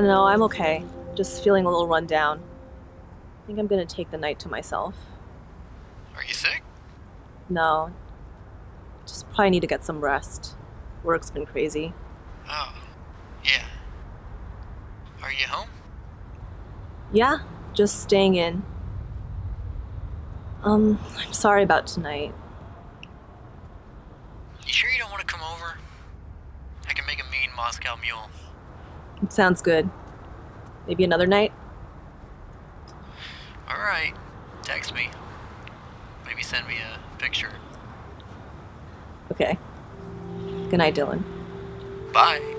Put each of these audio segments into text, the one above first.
no, I'm okay. Just feeling a little run down. I think I'm gonna take the night to myself. Are you sick? No. Just probably need to get some rest. Work's been crazy. Oh, yeah. Are you home? Yeah, just staying in. Um, I'm sorry about tonight. You sure you don't want to come over? I can make a mean Moscow mule. Sounds good. Maybe another night? Alright, text me. Maybe send me a picture. Okay. Good night, Dylan. Bye.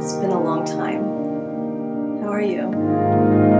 It's been a long time. How are you?